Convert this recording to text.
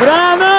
Brana!